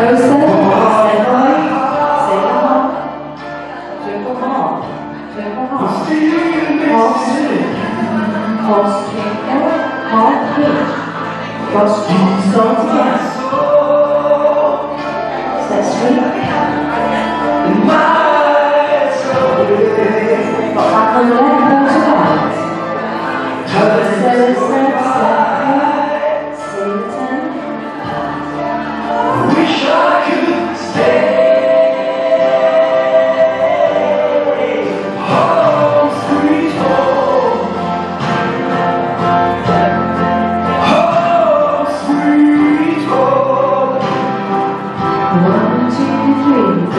God's strong. God's strong.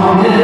Amen.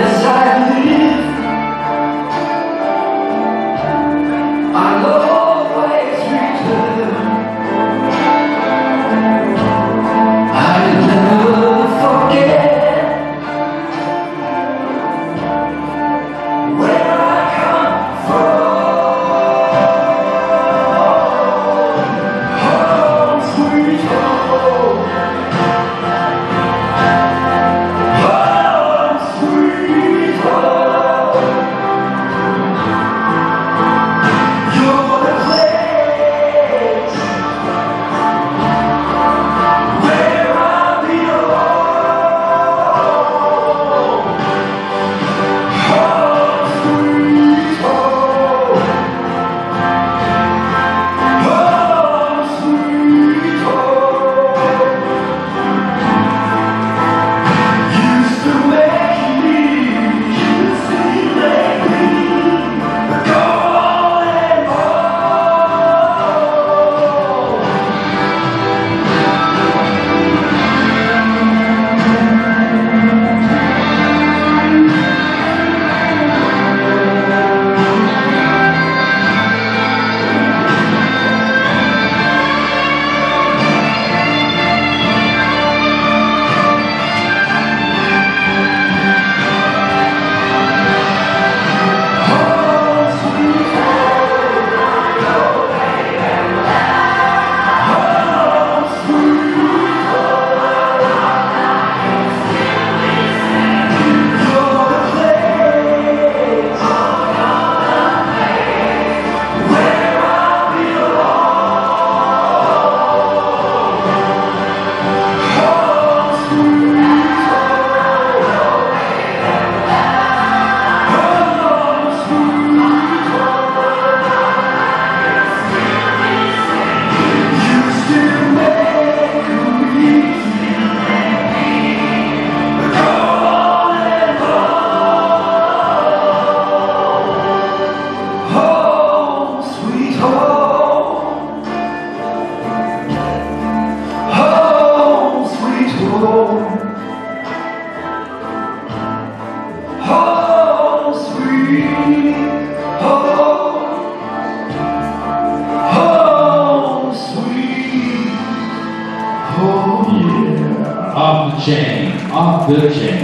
jam, off the chain.